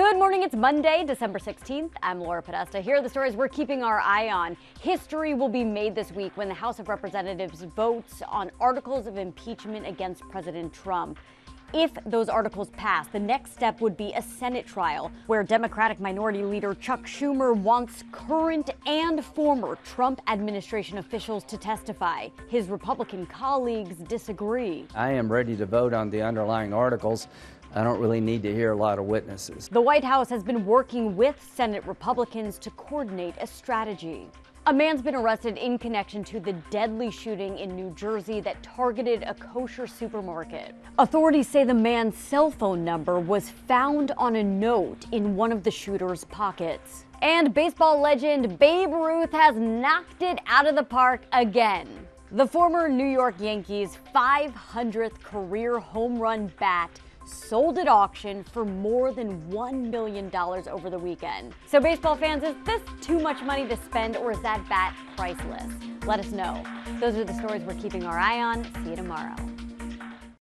Good morning. It's Monday, December 16th. I'm Laura Podesta. Here are the stories we're keeping our eye on. History will be made this week when the House of Representatives votes on articles of impeachment against President Trump. If those articles pass, the next step would be a Senate trial where Democratic Minority Leader Chuck Schumer wants current and former Trump administration officials to testify. His Republican colleagues disagree. I am ready to vote on the underlying articles. I don't really need to hear a lot of witnesses. The White House has been working with Senate Republicans to coordinate a strategy. A man's been arrested in connection to the deadly shooting in New Jersey that targeted a kosher supermarket. Authorities say the man's cell phone number was found on a note in one of the shooter's pockets. And baseball legend Babe Ruth has knocked it out of the park again. The former New York Yankees' 500th career home run bat sold at auction for more than $1 million over the weekend. So, baseball fans, is this too much money to spend or is that bat priceless? Let us know. Those are the stories we're keeping our eye on. See you tomorrow.